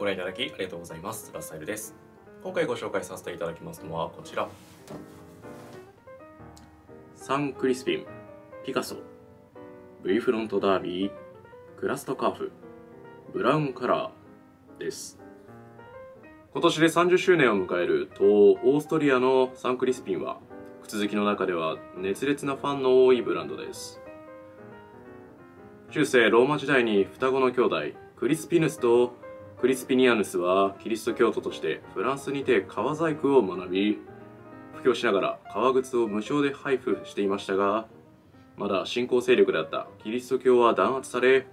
ご覧いただきありがとうございます。ラスタイルです。今回ご紹介させていただきますのはこちら。サンクリスピンピカソ V フロントダービークラストカーフブラウンカラーです。今年で30周年を迎える東欧オーストリアのサンクリスピンは靴好きの中では熱烈なファンの多いブランドです。中世ローマ時代に双子の兄弟クリスピヌスとクリスピニアヌスはキリスト教徒としてフランスにて革細工を学び布教しながら革靴を無償で配布していましたがまだ新興勢力であったキリスト教は弾圧され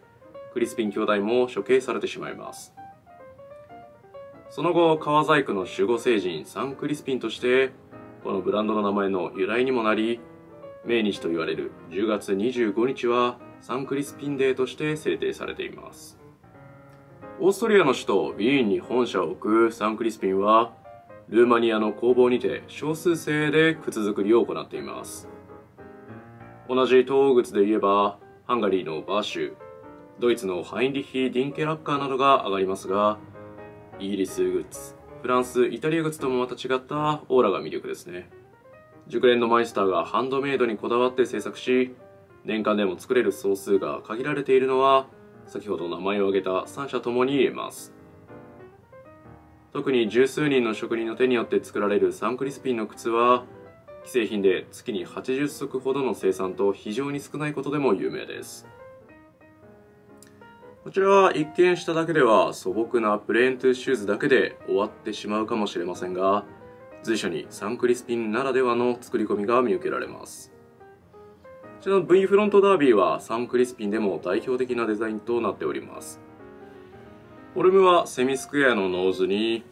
クリスピン兄弟も処刑されてしまいます。その後革細工の守護聖人サンクリスピンとしてこのブランドの名前の由来にもなり命日と言われる10月25日はサンクリスピンデーとして制定されています。オーストリアの首都ウィーンに本社を置くサンクリスピンはルーマニアの工房にて少数精で靴作りを行っています。同じ東欧靴で言えばハンガリーのバーシュドイツのハインリヒ・ディンケラッカーなどが挙がりますがイギリスグッズフランスイタリアグッズともまた違ったオーラが魅力ですね。熟練のマイスターがハンドメイドにこだわって制作し年間でも作れる総数が限られているのは先ほど名前を挙げた3社ともに言えます。特に十数人の職人の手によって作られるサンクリスピンの靴は既製品で月に80足ほどの生産と非常に少ないことでも有名です。こちらは一見しただけでは素朴なプレーントゥーシューズだけで終わってしまうかもしれませんが随所にサンクリスピンならではの作り込みが見受けられます。こちらの V フロントダービーはサンクリスピンでも代表的なデザインとなっております。フォルムはセミスクエアのノーズに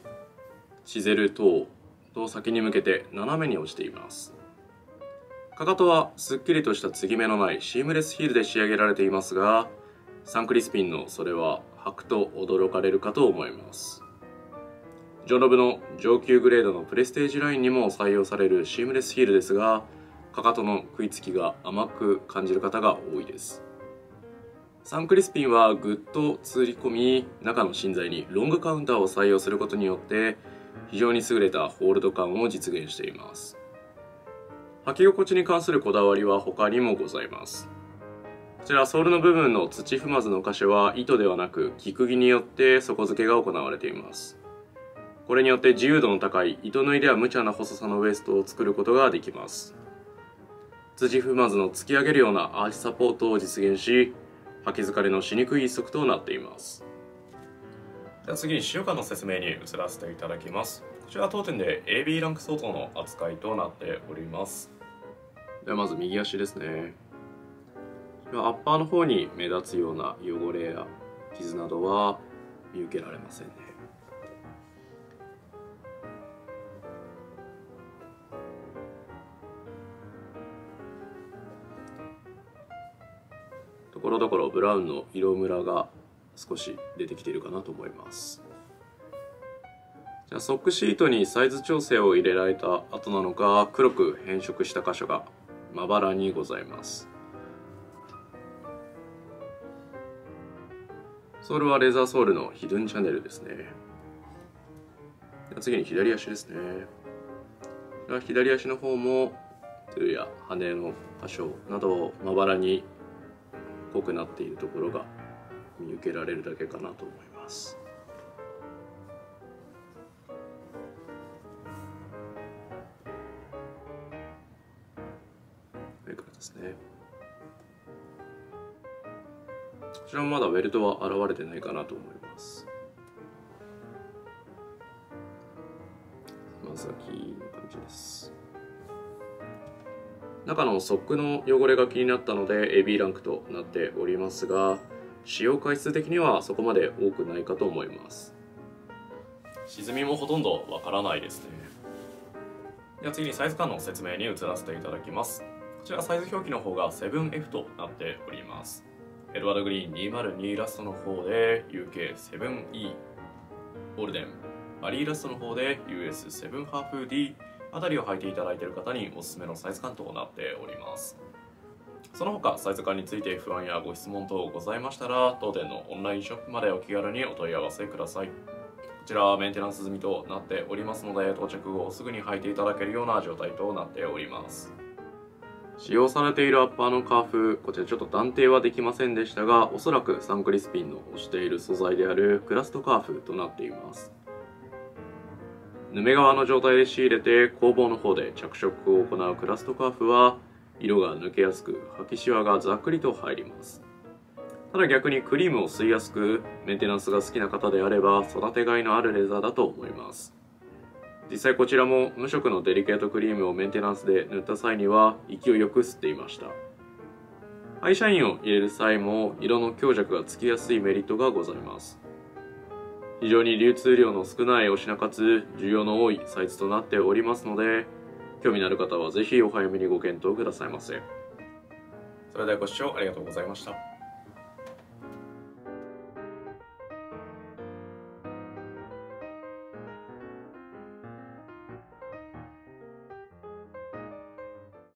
チゼルトウと先に向けて斜めに落ちています。かかとはすっきりとした継ぎ目のないシームレスヒールで仕上げられていますがサンクリスピンのそれは履くと驚かれるかと思います。ジョノブの上級グレードのプレステージラインにも採用されるシームレスヒールですがかかとの食いつきが甘く感じる方が多いです。サンクリスピンはぐっと通り込み中の芯材にロングカウンターを採用することによって非常に優れたホールド感を実現しています。履き心地に関するこだわりは他にもございます。こちらソールの部分の土踏まずの箇所は糸ではなく木釘によって底付けが行われています。これによって自由度の高い糸の入れは無茶な細さのウエストを作ることができます。土踏まずの突き上げるようなアーチサポートを実現し履き疲れのしにくい一足となっています。では次に使用感の説明に移らせていただきます。こちらは当店で AB ランク相当の扱いとなっております。ではまず右足ですね。アッパーの方に目立つような汚れや傷などは見受けられませんねところどころブラウンの色ムラが少し出てきているかなと思います。じゃあソックシートにサイズ調整を入れられた後なのか黒く変色した箇所がまばらにございます。ソールはレーザーソールのヒドゥンチャンネルですね。次に左足ですね。左足の方もトゥーや羽の箇所などをまばらに濃くなっているところが見受けられるだけかなと思います。上からですね。こちらもまだウェルトは現れてないかなと思います。つま先の感じです。中のソックの汚れが気になったので AB ランクとなっておりますが使用回数的にはそこまで多くないかと思います。沈みもほとんどわからないですね。では次にサイズ感の説明に移らせていただきます。こちらサイズ表記の方が 7F となっております。エドワードグリーン202ラストの方で UK7E ゴールデン。バリーラストの方で US7 ハーフ D あたりを履いていただいている方におすすめのサイズ感となっております。その他サイズ感について不安やご質問等ございましたら当店のオンラインショップまでお気軽にお問い合わせください。こちらはメンテナンス済みとなっておりますので到着後すぐに履いていただけるような状態となっております。使用されているアッパーのカーフこちらちょっと断定はできませんでしたがおそらくサンクリスピンの推している素材であるクラストカーフとなっています。ヌメ革の状態で仕入れて工房の方で着色を行うクラストカーフは色が抜けやすく履きシワがざっくりと入ります。ただ逆にクリームを吸いやすくメンテナンスが好きな方であれば育てがいのあるレザーだと思います。実際こちらも無色のデリケートクリームをメンテナンスで塗った際には勢いよく吸っていました。アイシャインを入れる際も色の強弱がつきやすいメリットがございます。非常に流通量の少ないお品かつ需要の多いサイズとなっておりますので興味のある方はぜひお早めにご検討くださいませ。それではご視聴ありがとうございました。